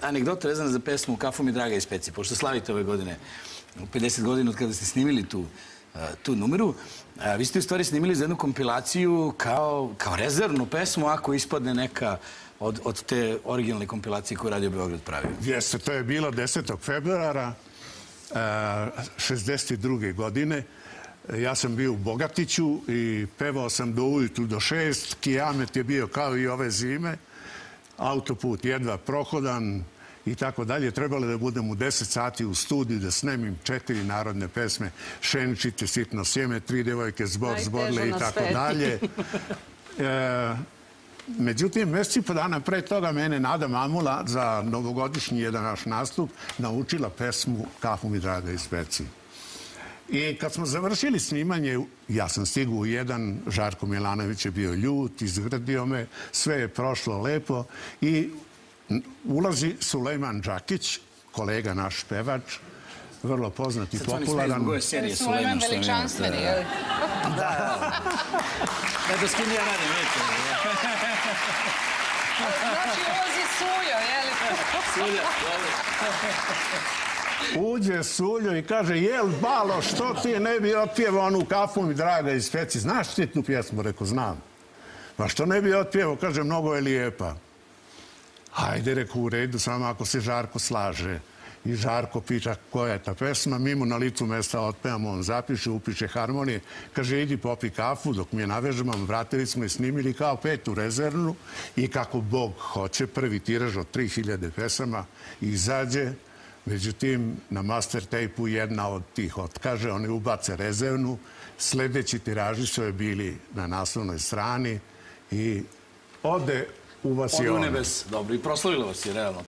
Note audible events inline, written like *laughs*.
Anegdota vezana za pesmu Kafu mi draga iz peci, pošto slavite ove godine 50 godina od kada ste snimili tu, tu numeru. Vi ste u stvari snimili za jednu kompilaciju kao, kao rezervnu pesmu ako ispadne neka od, od te originalne kompilacije koju Radio Beograd pravio. Jeste, to je bilo 10. februara uh, 62. godine. Ja sam bio u Bogatiću i pevao sam do ujutru do šest. Kijamet je bio kao i ove zime. Autoput jedva prohodan i tako dalje. Trebalo da budem u 10 sati u studiju da snemim četiri narodne pesme. Šeničite, sitno sjeme, tri devojke, zbor, zborle i tako dalje. *laughs* E, Međutim, mjeseci po dana pre toga mene Nada Mamula za novogodišnji jedan naš nastup naučila pesmu Kafu mi draga iz peci. I kad smo završili snimanje, ja sam stigao u jedan, Žarko Milanović je bio ljut, izgradio me, sve je prošlo lepo i ulazi Sulejman Đakić, kolega naš pevač, vrlo poznat i popularan. Sad su serije Sulejman veličanstveni, je li? Da, da. *laughs* Eto, s kim ja radim, vidite. Znači, ulazi Sujo, je li? Sulja, Uđe Suljo i kaže, jel balo, što ti ne bi otpjevao onu kafu mi draga iz peci? Znaš ti tu pjesmu? Rekao, znam. Pa što ne bi otpjevao? Kaže, mnogo je lijepa. Hajde, rekao, u redu, samo ako se Žarko slaže. I Žarko pita koja je ta pesma, mi mu na licu mesta otpevamo, on zapiše, upiše harmonije, kaže idi popi kafu dok mi je navežemo, vratili smo i snimili kao petu rezervnu i kako Bog hoće, prvi tiraž od 3000 pesama izađe, međutim na master tape-u jedna od tih otkaže, oni ubace rezervnu, sledeći tiraži su je bili na naslovnoj strani i ode u vas i ono. nebes, dobro, i proslavilo vas je, realno.